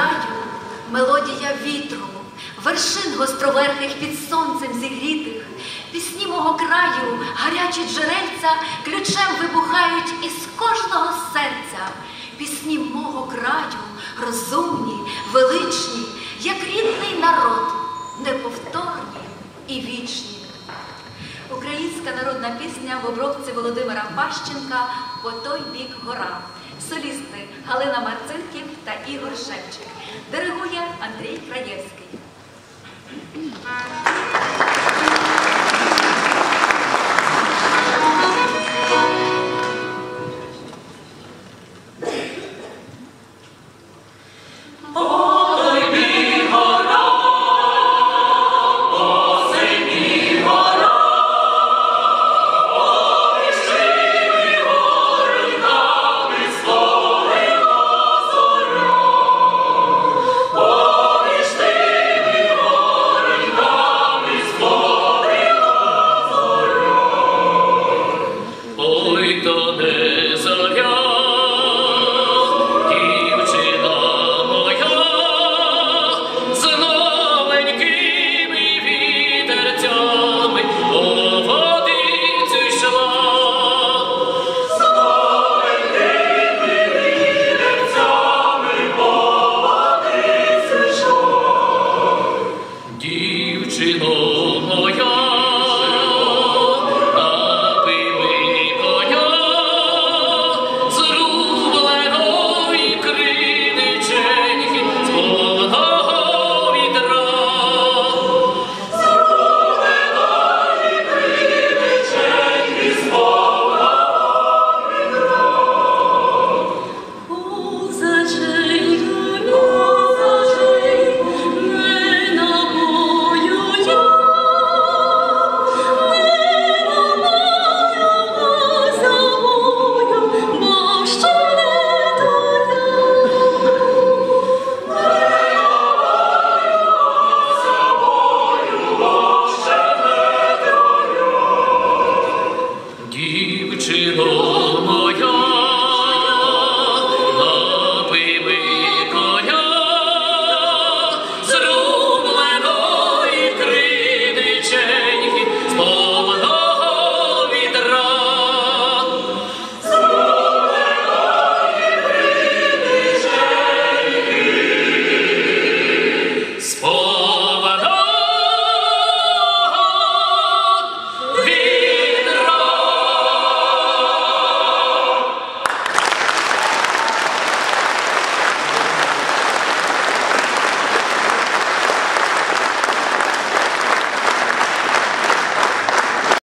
краю мелодія вітру, вершин гостроверхих під сонцем зігрітих, пісні мого краю, гарячі джерельця ключем вибухають із кожного серця. Пісні мого краю розумні, величні, як рідний народ, неповторні і вічні. Українська народна пісня в обробці Володимира Пащенка по той бік гора. Солісти Галина Марцинків та Ігор Шевчик. Диригує Андрій Краєвський. ніхто не зав'яв, дівчина моя, з новенькими вітерцями по водиці йшла. З новенькими вітерцями. Дівчино